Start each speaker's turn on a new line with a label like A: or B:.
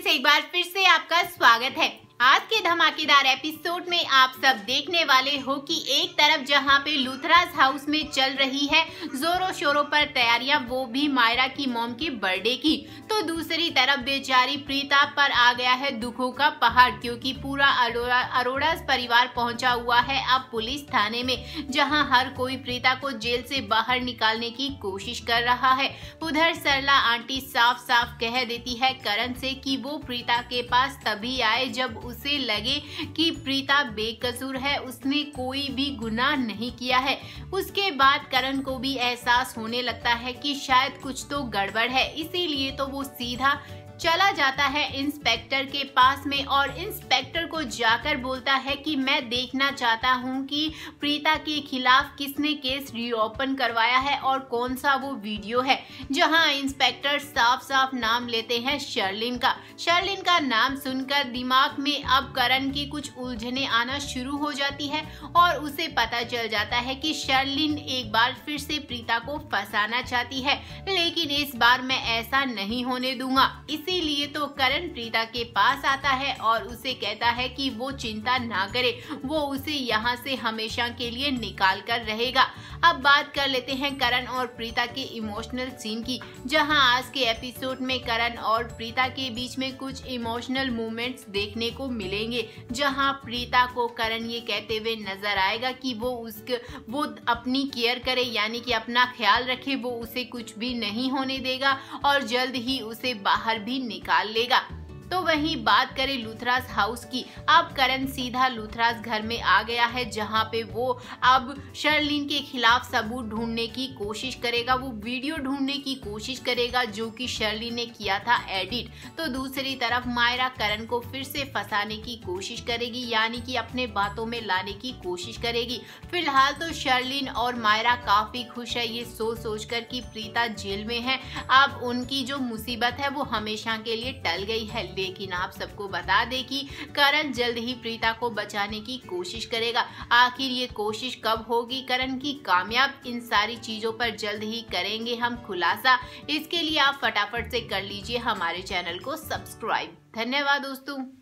A: Friends एक बार फिर से आपका स्वागत है। आज के धमाकेदार एपिसोड में आप सब देखने वाले हो कि एक तरफ़ जहाँ पे लूथराज हाउस में चल रही है जोरों शोरों पर तैयारियाँ, वो भी मायरा की मोम की बर्थडे की। तो दूसरी तरफ़ बेचारी प्रीता पर आ गया है दुखों का पहाड़, क्योंकि पूरा अरोड़ा अरोड़ा परिवार पहुँचा हुआ है अब पुलिस थाने में, जहाँ हर कोई प्रीता को जेल से बाहर निकालने की कोशिश कर रहा है। उधर सरला आंटी साफ़ साफ़ कह देती है करण से कि वो प्रीता के पास तभी आए जब उसे लगे कि प्रीता बेकसूर है, उसने कोई भी गुनाह नहीं किया है। उसके बाद करण को भी एहसास होने लगता है कि शायद कुछ तो गड़बड़ है, इसीलिए तो वो सीधा चला जाता है इंस्पेक्टर के पास में और इंस्पेक्टर जाकर बोलता है कि मैं देखना चाहता हूँ कि प्रीता के खिलाफ किसने केस रीओपन करवाया है और कौन सा वो वीडियो है, जहाँ इंस्पेक्टर साफ़ साफ़ नाम लेते हैं शर्लिन का। शर्लिन का नाम सुनकर दिमाग में अब करण की कुछ उलझने आना शुरू हो जाती है और उसे पता चल जाता है कि शर्लिन एक बार फिर से प्रीता को फंसाना चाहती है, लेकिन इस बार मैं ऐसा नहीं होने दूँगा। इस इसीलिए तो करण प्रीता के पास आता है और उसे कहता है कि वो चिंता ना करे, वो उसे यहाँ से हमेशा के लिए निकाल कर रहेगा। अब बात कर लेते हैं करण और प्रीता के इमोशनल सीन की, जहाँ आज के एपिसोड में करण और प्रीता के बीच में कुछ इमोशनल मूवमेंट्स देखने को मिलेंगे, जहाँ प्रीता को करण ये कहते हुए नज़र आएगा कि वो उसके, वो अपनी केयर करे, यानी कि अपना ख्याल रखे, वो उसे कुछ भी नहीं होने देगा और जल्द ही उसे बाहर भी निकाल लेगा। तो वहीं बात करें लूथराज हाउस की। अब करण सीधा लूथराज घर में आ गया है, जहाँ पे वो अब शर्लिन के खिलाफ सबूत ढूँढने की कोशिश करेगा, वो वीडियो ढूँढने की कोशिश करेगा जो कि शर्लिन ने किया था एडिट। तो दूसरी तरफ़ मायरा करण को फिर से फंसाने की कोशिश करेगी, यानी कि अपने बातों में लाने की कोशिश करेगी। फ़िलहाल तो शर्लिन और मायरा काफ़ी खुश है, ये सोच सोच कर कि प्रीता जेल में है। अब उनकी जो मुसीबत है, वो हमेशा के लिए टल गई है लेकिन आप सबको बता दें कि करण जल्द ही प्रीता को बचाने की कोशिश करेगा। आखिर ये कोशिश कब होगी? करण की कामयाब इन सारी चीज़ों पर जल्द ही करेंगे हम खुलासा। इसके लिए आप फटाफट से कर लीजिए हमारे चैनल को सब्सक्राइब। धन्यवाद दोस्तों।